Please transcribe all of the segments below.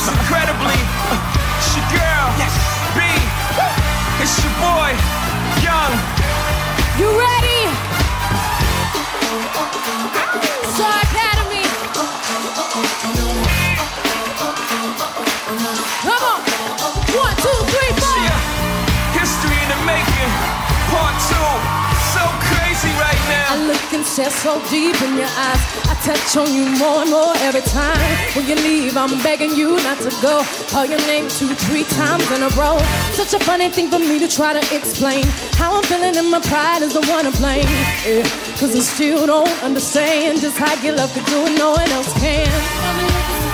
most incredibly. Uh, it's your girl, B. It's your boy, stare so deep in your eyes. I touch on you more and more every time. When you leave, I'm begging you not to go. Call your name two, three times in a row. Such a funny thing for me to try to explain. How I'm feeling and my pride is the one to blame. Yeah, Cause I still don't understand just how your love could do it, no one else can.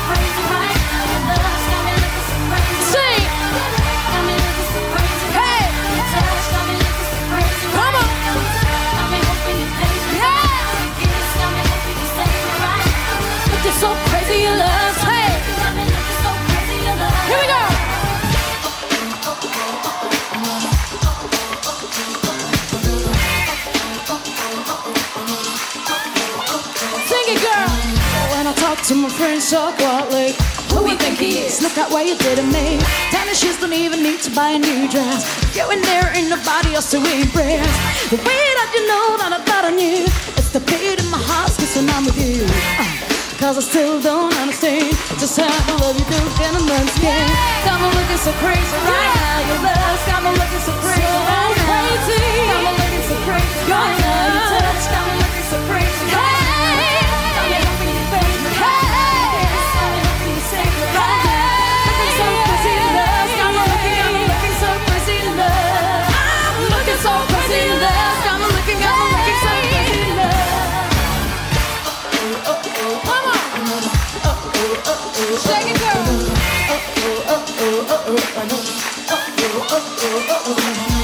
To my friends so quietly, who we think he is? Look at what you did to me. Tiny shoes don't even need to buy a new dress. You in there ain't nobody else to impress. The way that you know that I thought I knew. It's the beat in my heart, cause when I'm with you. Uh, Cause I still don't understand just how the love you do can understand. Got me looking so crazy right It, girl.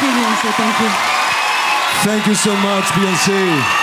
Thank you, Beyonce. Thank you. Thank you so much, Beyonce.